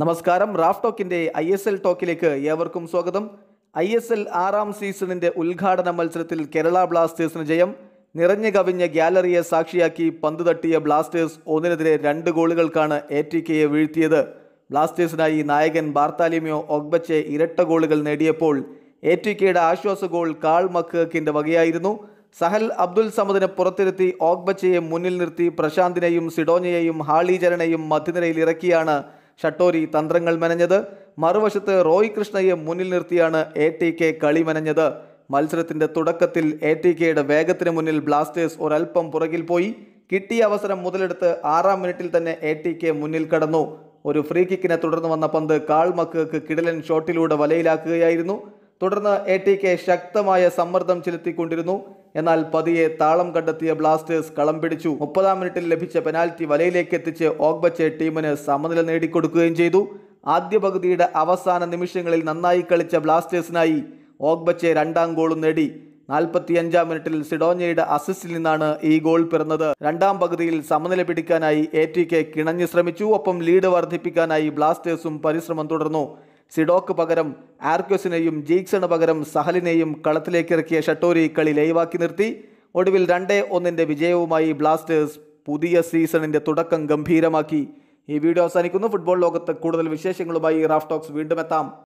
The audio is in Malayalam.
നമസ്കാരം. റാഫ് ടോക്കിന്റെ ഐ എസ് എൽ ടോക്കിലേക്ക് ഏവർക്കും സ്വാഗതം. ഐ എസ് എൽ ആറാം സീസണിന്റെ ഉദ്ഘാടന മത്സരത്തിൽ കേരള ബ്ലാസ്റ്റേഴ്സിന് ജയം. നിറഞ്ഞു കവിഞ്ഞ ഗ്യാലറിയെ സാക്ഷിയാക്കി പന്ത് തട്ടിയ ബ്ലാസ്റ്റേഴ്സ് ഒന്നിനെതിരെ രണ്ട് ഗോളുകൾക്കാണ് എ ടി കെയെ വീഴ്ത്തിയത്. ബ്ലാസ്റ്റേഴ്സിനായി നായകൻ ബാർത്താലിമിയോ ഒഗ്ബച്ചെ ഇരട്ട ഗോളുകൾ നേടിയപ്പോൾ എ ടി കെയുടെ ആശ്വാസ ഗോൾ കാൾ മക്കേക്കിന്റെ വകയായിരുന്നു. സഹൽ അബ്ദുൽ സമദിനെ പുറത്തിരുത്തി ഓഗ്ബച്ചയെ മുന്നിൽ നിർത്തി പ്രശാന്തിനെയും സിഡോനിയെയും ഹാളിചരനെയും മധ്യനിരയിൽ ഇറക്കിയാണ് ഷട്ടോരി തന്ത്രങ്ങൾ മെനഞ്ഞത്. മറുവശത്ത് റോയ് കൃഷ്ണയെ മുന്നിൽ നിർത്തിയാണ് എ ടി കെ കളി മെനഞ്ഞത്. മത്സരത്തിന്റെ തുടക്കത്തിൽ എ ടി കെയുടെ വേഗത്തിന് മുന്നിൽ ബ്ലാസ്റ്റേഴ്സ് ഒരൽപ്പം പുറകിൽ പോയി. കിട്ടിയ അവസരം മുതലെടുത്ത് ആറാം മിനിറ്റിൽ തന്നെ എ ടി കെ മുന്നിൽ കടന്നു. ഒരു ഫ്രീ കിക്കിനെ തുടർന്ന് വന്ന പന്ത് കാൾ കിടലൻ കിടിലൻ ഷോട്ടിലൂടെ വലയിലാക്കുകയായിരുന്നു. തുടർന്ന് എ ടി കെ ശക്തമായ സമ്മർദ്ദം ചെലുത്തിക്കൊണ്ടിരുന്നു. എന്നാൽ പതിയെ താളം കണ്ടെത്തിയ ബ്ലാസ്റ്റേഴ്സ് കളം പിടിച്ചു. മുപ്പതാം മിനിറ്റിൽ ലഭിച്ച പെനാൽറ്റി വലയിലേക്ക് എത്തിച്ച് ഓഗ്ബച്ചെ ടീമിന് സമനില നേടിക്കൊടുക്കുകയും ചെയ്തു. ആദ്യ പകുതിയുടെ അവസാന നിമിഷങ്ങളിൽ നന്നായി കളിച്ച ബ്ലാസ്റ്റേഴ്സിനായി ഓഗ്ബച്ചെ രണ്ടാം ഗോളും നേടി. നാൽപ്പത്തിയഞ്ചാം മിനിറ്റിൽ സിഡോനിയയുടെ അസിസ്റ്റിൽ നിന്നാണ് ഈ ഗോൾ പിറന്നത്. രണ്ടാം പകുതിയിൽ സമനില പിടിക്കാനായി എ ടി കെ കിണഞ്ഞു ശ്രമിച്ചു. ഒപ്പം ലീഡ് വർദ്ധിപ്പിക്കാനായി ബ്ലാസ്റ്റേഴ്സും പരിശ്രമം തുടർന്നു. സിഡോക്ക് പകരം ആർക്യോസിനെയും ജീക്സണ് പകരം സഹലിനെയും കളത്തിലേക്കിറക്കിയ ഷട്ടോരി കളി ലൈവാക്കി നിർത്തി. ഒടുവിൽ രണ്ടേ ഒന്നിന്റെ വിജയവുമായി ബ്ലാസ്റ്റേഴ്സ് പുതിയ സീസണിന്റെ തുടക്കം ഗംഭീരമാക്കി. ഈ വീഡിയോ അവസാനിക്കുന്നു. ഫുട്ബോൾ ലോകത്ത് കൂടുതൽ വിശേഷങ്ങളുമായി റാഫ് ടോക്സ് വീണ്ടും എത്താം.